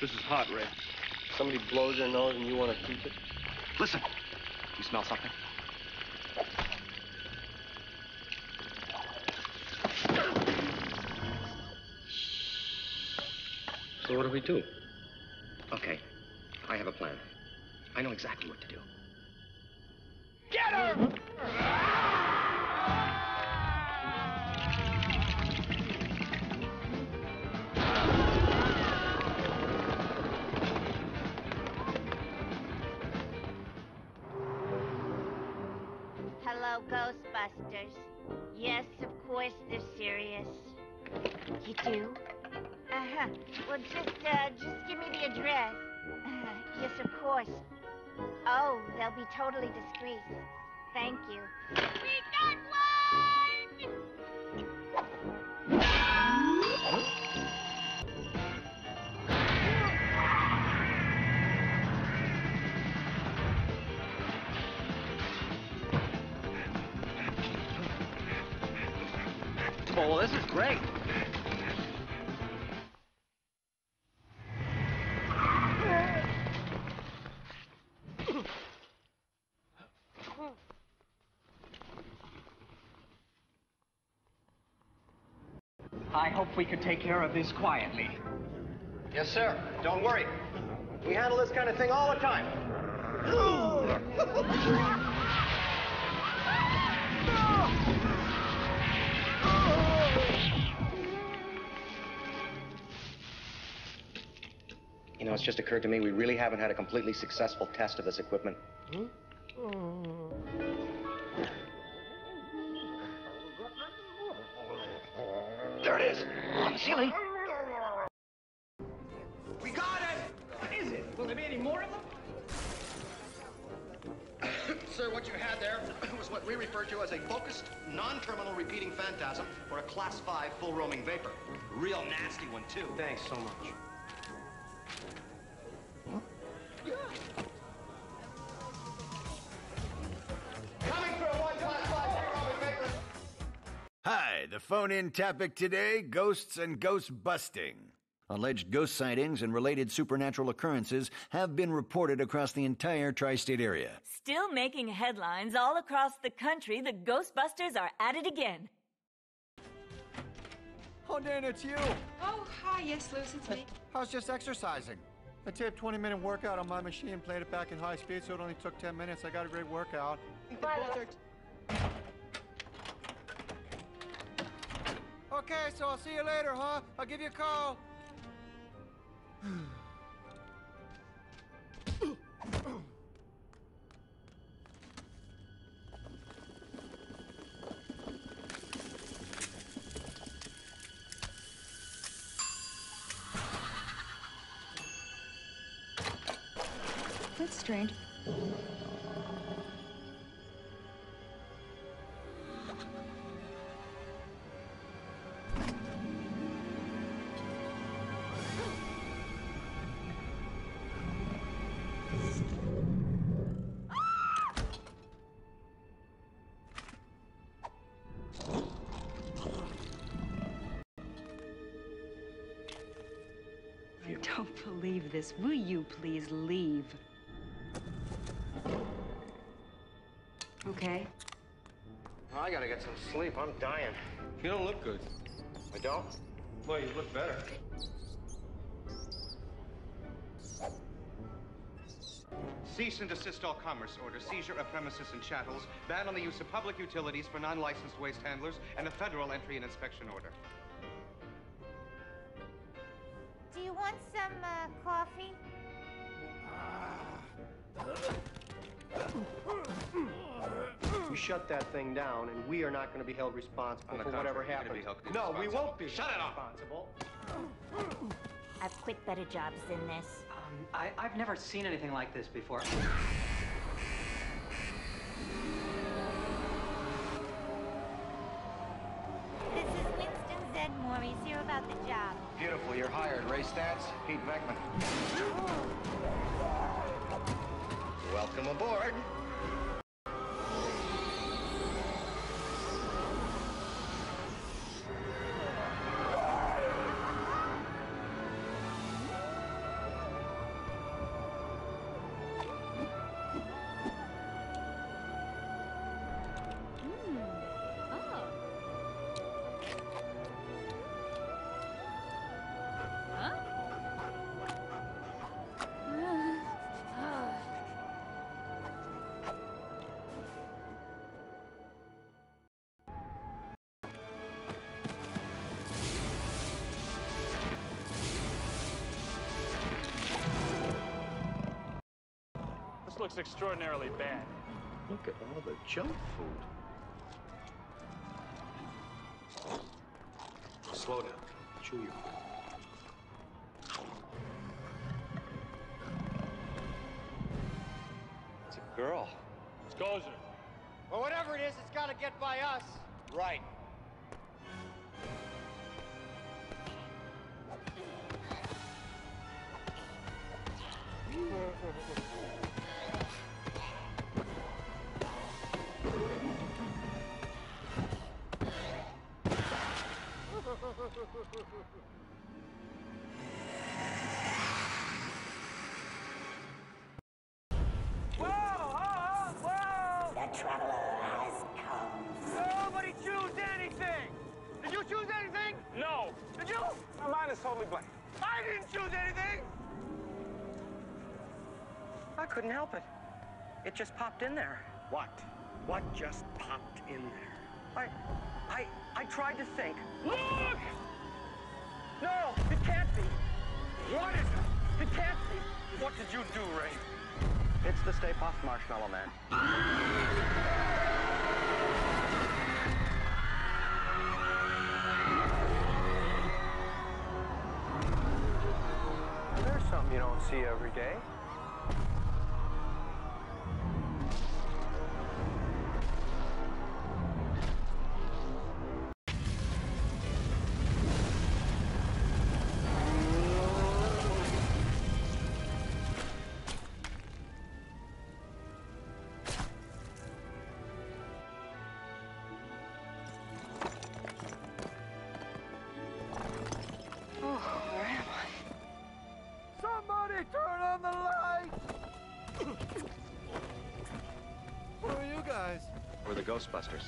This is hot, Ray. Somebody blows their nose and you want to keep it? Listen. You smell something? So what do we do? Okay. I have a plan. I know exactly what to do. Get her! Ghostbusters. Yes, of course they're serious. You do? Uh-huh. Well, just, uh, just give me the address. Uh, yes, of course. Oh, they'll be totally discreet. Thank you. We got one! Well, this is great. I hope we could take care of this quietly. Yes, sir. Don't worry. We handle this kind of thing all the time. You know, it's just occurred to me we really haven't had a completely successful test of this equipment. There it is. On the ceiling. We got it! What is it? Will there be any more of them? Sir, what you had there was what we refer to as a focused, non-terminal repeating phantasm or a class 5 full roaming vapor. Real nasty one, too. Thanks so much. The phone in topic today ghosts and ghost busting. Alleged ghost sightings and related supernatural occurrences have been reported across the entire tri state area. Still making headlines all across the country, the Ghostbusters are at it again. Oh, Dan, it's you. Oh, hi. Yes, Luce, it's me. I was just exercising. I taped 20 minute workout on my machine, played it back in high speed, so it only took 10 minutes. I got a great workout. Okay, so I'll see you later, huh? I'll give you a call. That's strange. Don't believe this. Will you please leave? Okay. I gotta get some sleep. I'm dying. You don't look good. I don't? Well, you look better. Cease and desist all commerce order, seizure of premises and chattels, ban on the use of public utilities for non-licensed waste handlers, and a federal entry and inspection order. Do you want some, uh, coffee? You shut that thing down, and we are not going to be held responsible for whatever contrary, you're happens. gonna be held no, we won't be. Shut it off. responsible. I've quit better jobs than this. Um, I, I've never seen anything like this before. About the job. Beautiful, you're hired. Ray Stantz, Pete Venkman. Oh. Welcome aboard. This looks extraordinarily bad. Look at all the junk food. Slow down. Chew your food. It's a girl. It's Gozer. Well, whatever it is, it's got to get by us. Right. Couldn't help it. It just popped in there. What? What just popped in there? I, I, I tried to think. Look! No, it can't be. What is it? It can't be. What did you do, Ray? It's the Stay Puft Marshmallow Man. There's something you don't see every day. the Ghostbusters.